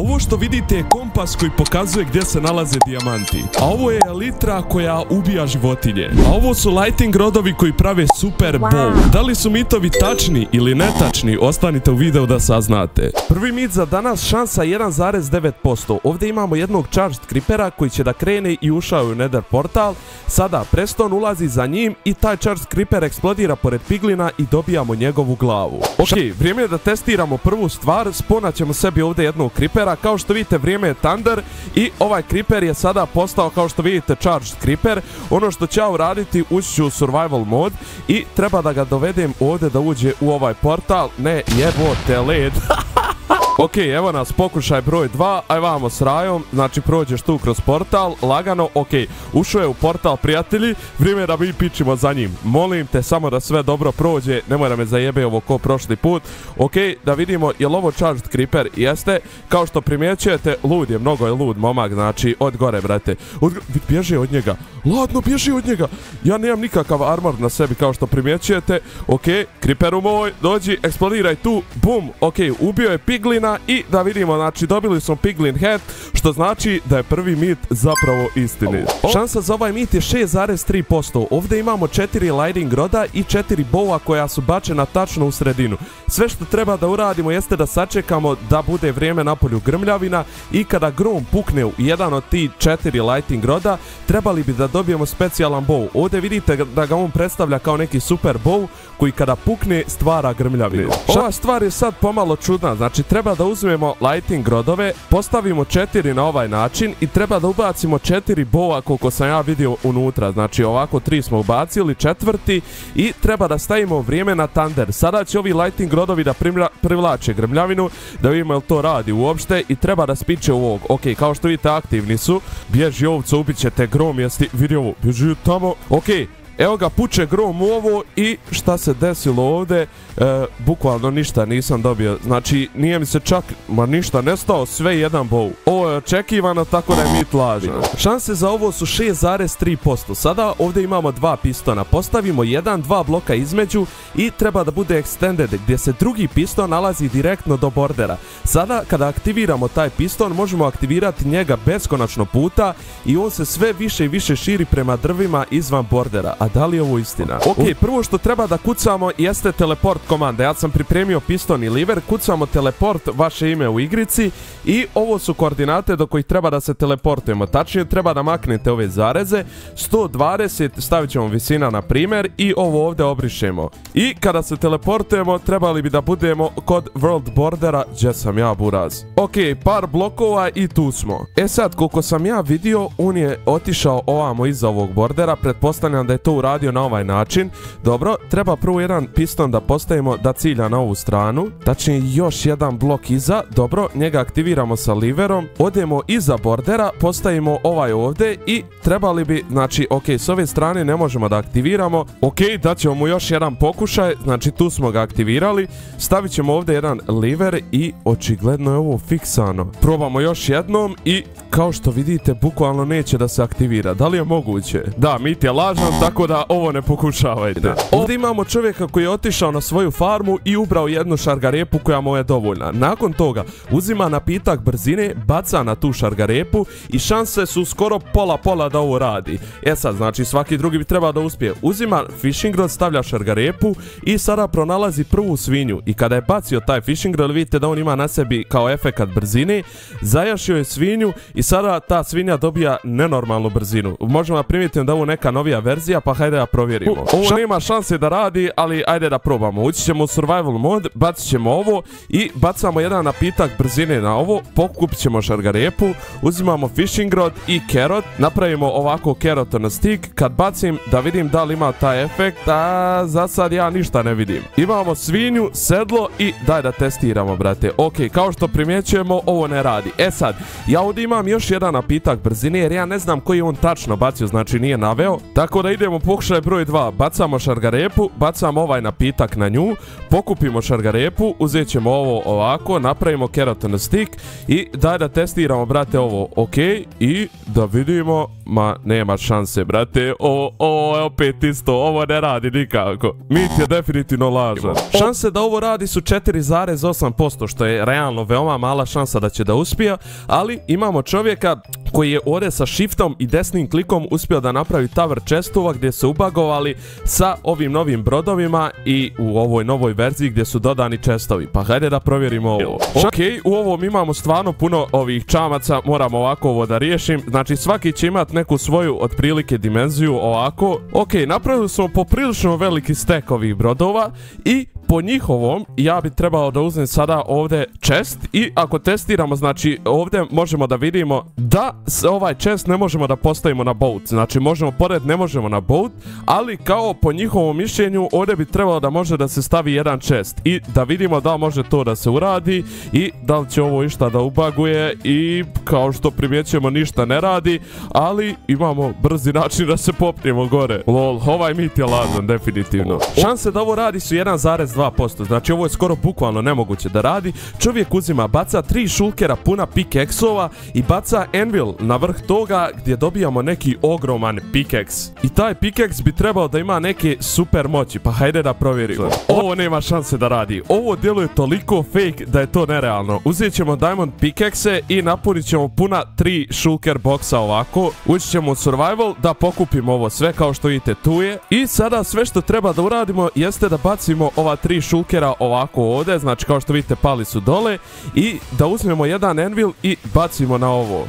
Ovo što vidite je kompas koji pokazuje gdje se nalaze dijamanti. A ovo je litra koja ubija životinje. A ovo su lighting rodovi koji prave super bow. Da li su mitovi tačni ili netačni, ostanite u videu da saznate. Prvi mit za danas šansa 1,9%. Ovdje imamo jednog charged creepera koji će da krene i ušao u nether portal. Sada Preston ulazi za njim i taj charged creeper eksplodira pored piglina i dobijamo njegovu glavu. Ok, vrijeme je da testiramo prvu stvar. Sponat ćemo sebi ovdje jednog creepera kao što vidite vrijeme je Thunder i ovaj Creeper je sada postao kao što vidite Charged Creeper. Ono što ću ja uraditi ući u Survival mod i treba da ga dovedem ovdje da uđe u ovaj portal. Ne jebote led. Ok, evo nas, pokušaj broj 2, aj vamo s rajom, znači prođeš tu kroz portal, lagano, ok, ušao je u portal prijatelji, vrijeme da mi pičimo za njim. Molim te samo da sve dobro prođe, nemoj da me zajebe ovo ko prošli put. Ok, da vidimo, je li ovo Charged Creeper? Jeste, kao što primjećujete, lud je, mnogo je lud momak, znači, od gore, brate. Od, bježi od njega, ladno, bježi od njega. Ja nemam nikakav armor na sebi, kao što primjećujete. Ok, Creeperu moj, dođi, eksplodiraj tu, bum, ok, ubio je I da vidimo, znači dobili smo Piglin Head, što znači da je prvi mit zapravo istini. Šansa za ovaj mit je 6,3%. Ovdje imamo 4 lighting roda i 4 bowa koja su bačena tačno u sredinu. Sve što treba da uradimo jeste da sačekamo da bude vrijeme na polju grmljavina i kada grom pukne u jedan od ti 4 lighting roda, trebali bi da dobijemo specijalan bow. Ovdje vidite da ga on predstavlja kao neki super bow koji kada pukne stvara grmljavinu. Ova stvar je sad pomalo čudna, znači treba da uzmemo lighting grodove, postavimo četiri na ovaj način i treba da ubacimo četiri boa koliko sam ja vidio unutra. Znači ovako tri smo ubacili, četvrti i treba da stavimo vrijeme na thunder. Sada će ovi lighting grodovi da privlače grmljavinu, da vidimo jel to radi uopšte i treba da spiče ovog. Ok, kao što vidite aktivni su, bježi ovca, ubit ćete grom, jesti, vidi ovo, bježi tamo. Ok, Evo ga puče grom u ovo i šta se desilo ovdje, e, bukvalno ništa nisam dobio. Znači nije mi se čak, ma ništa nestao, sve jedan bow. Ovo je očekivano tako da je mit. Šanse za ovo su 6,3%. Sada ovdje imamo dva pistona. Postavimo jedan, dva bloka između i treba da bude extended gdje se drugi piston nalazi direktno do bordera. Sada kada aktiviramo taj piston možemo aktivirati njega beskonačno puta i on se sve više i više širi prema drvima izvan bordera a da li je ovo istina? Ok, prvo što treba da kucamo jeste teleport komanda. Ja sam pripremio piston i liver, kucamo teleport, vaše ime u igrici i ovo su koordinate do kojih treba da se teleportujemo. Tačnije treba da maknete ove zareze, 120 stavit ćemo visina na primjer i ovo ovdje obrišemo. I kada se teleportujemo trebali bi da budemo kod world bordera gdje sam ja buraz. Ok, par blokova i tu smo. E sad, koliko sam ja vidio, on je otišao ovamo iza ovog bordera, pretpostavljam da je to uradio na ovaj način. Dobro, treba prvo jedan piston da postavimo da cilja na ovu stranu. Tačnije još jedan blok iza. Dobro, njega aktiviramo sa liverom. Odemo iza bordera, postavimo ovaj ovdje i trebali bi, znači, ok, s ove strane ne možemo da aktiviramo. Ok, daćemo mu još jedan pokušaj, znači tu smo ga aktivirali. Stavit ćemo ovdje jedan liver i očigledno je ovo fiksano. Probamo još jednom i kao što vidite, bukvalno neće da se aktivira. Da li je moguće? Da, mit je lažan, tako da ovo ne pokušavajte. Ovdje imamo čovjeka koji je otišao na svoju farmu i ubrao jednu šargarepu koja mu je dovoljna. Nakon toga uzima napitak brzine, baca na tu šargarepu i šanse su skoro pola pola da ovo radi. E sad, znači svaki drugi bi trebao da uspije. Uzima fishing rod, stavlja šargarepu i sada pronalazi prvu svinju. I kada je bacio taj fishing rod, vidite da on ima na sebi kao efekat brzine, zajašio je svinju i sada ta svinja dobija nenormalnu brzinu. Možemo primijetiti da ovo neka novija verzija, pa hajde da provjerimo. Ovo nema šanse da radi, ali ajde da probamo. Ući ćemo u survival mod, bacit ćemo ovo i bacamo jedan napitak brzine na ovo, pokupit ćemo šargarepu, uzimamo fishing rod i carrot, napravimo ovako carrot na stick, kad bacim da vidim da li ima taj efekt, a za sad ja ništa ne vidim. Imamo svinju, sedlo i daj da testiramo, brate. Ok, kao što primjećujemo, ovo ne radi. E sad, ja ovdje imam još jedan napitak brzine, jer ja ne znam koji on tačno bacio, znači nije naveo, tako da idemo pokušaj broj 2. Bacamo šargarepu, bacamo ovaj napitak na nju, pokupimo šargarepu, uzet ćemo ovo ovako, napravimo keraton stick i daj da testiramo, brate, ovo ok i da vidimo Ma, nema šanse, brate. O, je opet isto, ovo ne radi nikako. Mit je definitivno lažan. Šanse da ovo radi su 4,8%, što je realno veoma mala šansa da će da uspije, ali imamo čovjeka koji je ovdje sa shiftom i desnim klikom uspio da napravi tower chestova gdje se ubagovali sa ovim novim brodovima i u ovoj novoj verziji gdje su dodani chestovi. Pa hajde da provjerimo ovo. Ok, u ovom imamo stvarno puno ovih čamaca, moramo ovako ovo da riješim. Znači svaki će imat neku svoju otprilike dimenziju ovako. Ok, napravili smo poprilično veliki stek ovih brodova i po njihovom ja bi trebao da uzmem sada ovdje chest i ako testiramo znači ovdje možemo da vidimo da ovaj chest ne možemo da postavimo na boat. Znači možemo pored ne možemo na boat ali kao po njihovom mišljenju ovdje bi trebalo da može da se stavi jedan chest i da vidimo da može to da se uradi i da li će ovo išta da ubaguje i kao što primjećujemo ništa ne radi ali imamo brzi način da se popnemo gore. Lol ovaj mit je lažan definitivno. Šanse da ovo radi su 1,2 2%. Znači ovo je skoro bukvalno nemoguće da radi. Čovjek uzima, baca tri šulkera puna pikeksova i baca anvil na vrh toga gdje dobijamo neki ogroman pikeks. I taj pikeks bi trebao da ima neke super moći, pa hajde da provjerimo. Ovo nema šanse da radi. Ovo djeluje toliko fake da je to nerealno. Uzet ćemo diamond pikekse i napunit ćemo puna tri shulker boksa ovako. Ući ćemo u survival da pokupimo ovo sve kao što vidite tu je. I sada sve što treba da uradimo jeste da bacimo ova tri šulkera ovako ovdje, znači kao što vidite pali su dole i da uzmemo jedan envil i bacimo na ovo.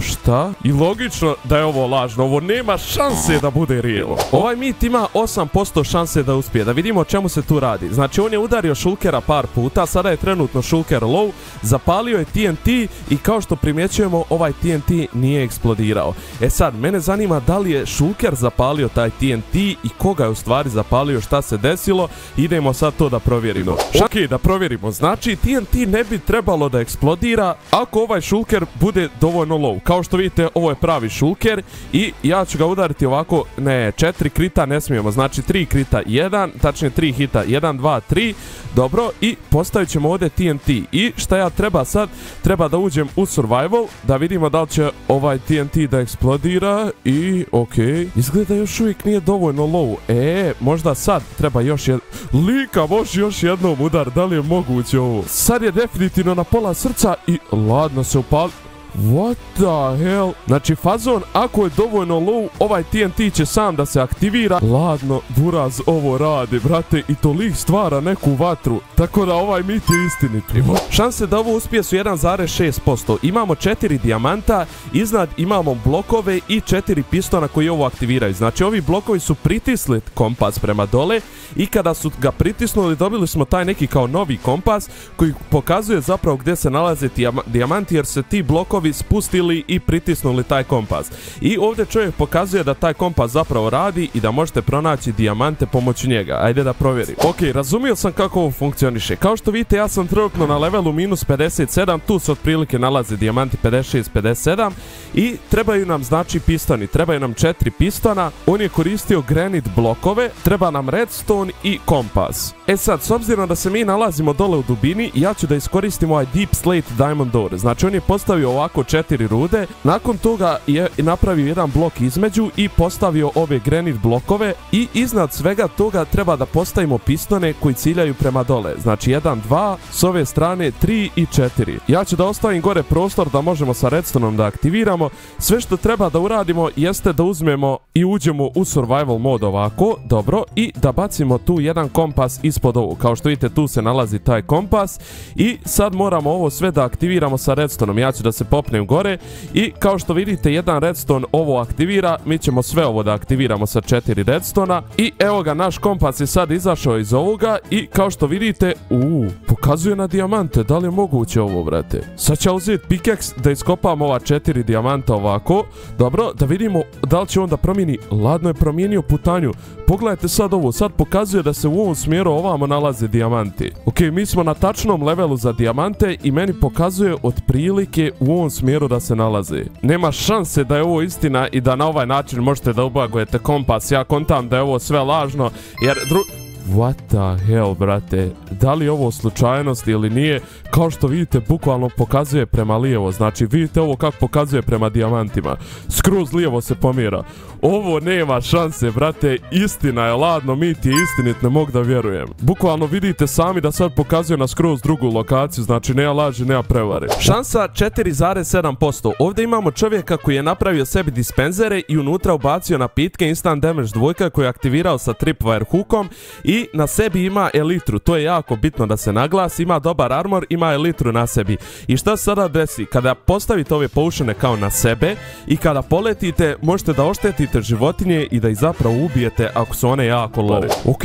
šta? I logično da je ovo lažno, ovo nema šanse da bude real. Ovaj mit ima 8% šanse da uspije, da vidimo o čemu se tu radi. Znači on je udario šulkera par puta, sada je trenutno šulker low, zapalio je TNT i kao što primjećujemo ovaj TNT nije eksplodirao. E sad, mene zanima da li je šulker zapalio taj TNT i koga je u stvari zapalio, šta se desilo Idemo sad to da provjerimo. Ok, da provjerimo. Znači TNT ne bi trebalo da eksplodira ako ovaj šulker bude dovoljno low. Kao što vidite, ovo je pravi šulker i ja ću ga udariti ovako, ne, četiri krita ne smijemo. Znači tri krita, jedan, tačnije tri hita, jedan, dva, tri. Dobro, i postavit ćemo ovdje TNT. I šta ja treba sad? Treba da uđem u survival, da vidimo da li će ovaj TNT da eksplodira i ok. Izgleda još uvijek nije dovoljno low. E, možda sad treba još jedan... Lika, može još jednom udar, da li je moguće ovo? Sad je definitivno na pola srca i ladno se upali. What the hell? Znači fazon, ako je dovoljno low, ovaj TNT će sam da se aktivira. Ladno, Buraz ovo radi, brate, i to lik stvara neku vatru. Tako da ovaj mit je istinit. Šanse da ovo uspije su 1,6%. Imamo 4 dijamanta, iznad imamo blokove i 4 pistona koji ovo aktiviraju. Znači ovi blokovi su pritisli kompas prema dole i kada su ga pritisnuli dobili smo taj neki kao novi kompas koji pokazuje zapravo gdje se nalaze dijamanti jer se ti blokovi spustili i pritisnuli taj kompas. I ovdje čovjek pokazuje da taj kompas zapravo radi i da možete pronaći dijamante pomoću njega. Ajde da provjerim. Ok, razumio sam kako ovo funkcioniše. Kao što vidite ja sam trenutno na levelu minus 57, tu se otprilike nalaze dijamanti 56-57 i trebaju nam znači pistoni. Trebaju nam četiri pistona. On je koristio granit blokove, treba nam redstone i kompas. E sad, s obzirom da se mi nalazimo dole u dubini, ja ću da iskoristim ovaj Deep Slate Diamond Door. Znači on je postavio ovako četiri rude, nakon toga je napravio jedan blok između i postavio ove granit blokove i iznad svega toga treba da postavimo pistone koji ciljaju prema dole. Znači 1, 2, s ove strane 3 i 4. Ja ću da ostavim gore prostor da možemo sa redstoneom da aktiviramo. Sve što treba da uradimo jeste da uzmemo i uđemo u survival mod ovako, dobro, i da bacimo tu jedan kompas ispod ovog. Kao što vidite tu se nalazi taj kompas i sad moramo ovo sve da aktiviramo sa redstoneom. Ja ću da se popnem gore. I kao što vidite jedan redstone ovo aktivira, mi ćemo sve ovo da aktiviramo sa četiri redstona. I evo ga naš kompas je sad izašao iz ovoga. I kao što vidite, uuu, pokazuje na dijamante, da li je moguće ovo brate? Sad ću uzeti pikeks da iskopam ova četiri dijamanta ovako, dobro, da vidimo da li će on da promijeni, ladno je promijenio putanju, pogledajte sad ovo, sad pokazuje da se u ovom smjeru ovamo nalaze dijamanti. Ok, mi smo na tačnom levelu za dijamante i meni pokazuje otprilike u ovom smjeru da se nalaze. Nema šanse da je ovo istina i da na ovaj način možete da ubagujete kompas. Ja kontam da je ovo sve lažno jer dru... What the hell, brate? Da li je ovo slučajnost ili nije? Kao što vidite, bukvalno pokazuje prema lijevo. Znači, vidite ovo kako pokazuje prema dijamantima. Skroz lijevo se pomjera. Ovo nema šanse, brate. Istina je, ladno, mit je istinit, ne mogu da vjerujem. Bukvalno vidite sami da sad pokazuje na skroz drugu lokaciju, znači nema laži, nema prevare. Šansa 4,7%. Ovdje imamo čovjeka koji je napravio sebi dispenzere i unutra ubacio napitke Instant Damage dvojka koji je aktivirao sa Tripwire hookom i na sebi ima elitru. To je jako bitno da se naglasi, ima dobar armor, ima elitru na sebi. I šta se sada desi? Kada postavite ove potione kao na sebe i kada poletite, možete da oštetite životinje i da ih zapravo ubijete ako su one jako low. Ok,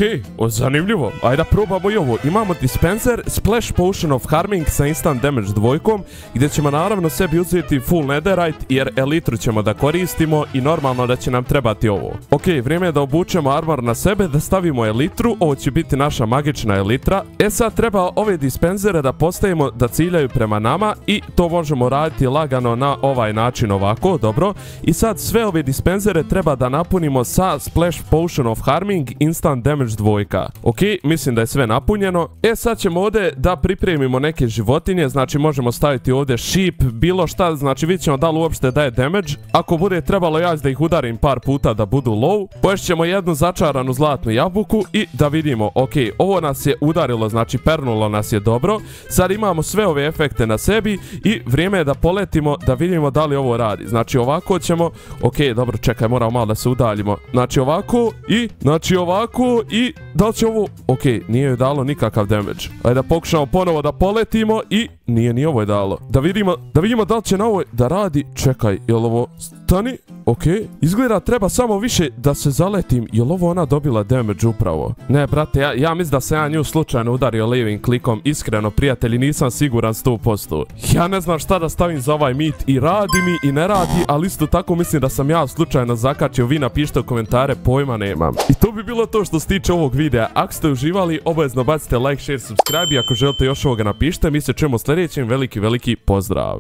zanimljivo. Ajde da probamo i ovo. Imamo dispenser Splash Potion of Harming sa Instant Damage dvojkom gdje ćemo naravno sebi uzeti full netherite jer elitru ćemo da koristimo i normalno da će nam trebati ovo. Ok, vrijeme je da obučemo armor na sebe, da stavimo elitru, ovo će biti naša magična elitra. E sad treba ove dispenzere da postavimo da ciljaju prema nama i to možemo raditi lagano na ovaj način ovako, dobro. I sad sve ove dispenzere treba da napunimo sa Splash Potion of Harming Instant Damage dvojka. Ok, mislim da je sve napunjeno. E sad ćemo ovdje da pripremimo neke životinje, znači možemo staviti ovdje sheep, bilo šta, znači vidjet ćemo da li uopšte daje damage. Ako bude trebalo ja da ih udarim par puta da budu low, poješćemo jednu začaranu zlatnu jabuku i da vidimo, ok, ovo nas je udarilo, znači pernulo nas je dobro. Sad imamo sve ove efekte na sebi i vrijeme je da poletimo da vidimo da li ovo radi. Znači ovako ćemo, ok, dobro, čekaj, moramo malo da se udaljimo. Znači ovako i, znači ovako i da li će ovo, ok, nije joj dalo nikakav damage. Ajde da pokušamo ponovo da poletimo i nije ni ovo je dalo. Da vidimo, da vidimo da li će na ovoj da radi, čekaj, je li ovo, stani, ok, izgleda treba samo više da se zaletim, je li ovo ona dobila damage upravo? Ne, brate, ja, mislim da se ja nju slučajno udario levim klikom, iskreno, prijatelji, nisam siguran 100%. Ja ne znam šta da stavim za ovaj mit i radi mi i ne radi, ali isto tako mislim da sam ja slučajno zakačio, vi napišite u komentare, pojma nemam. I to bi bilo to što se tiče ovog videa. Ako ste uživali, obavezno bacite like, share, subscribe i ako želite još ovoga napišite, mi se čujemo sljedećem, veliki, veliki pozdrav!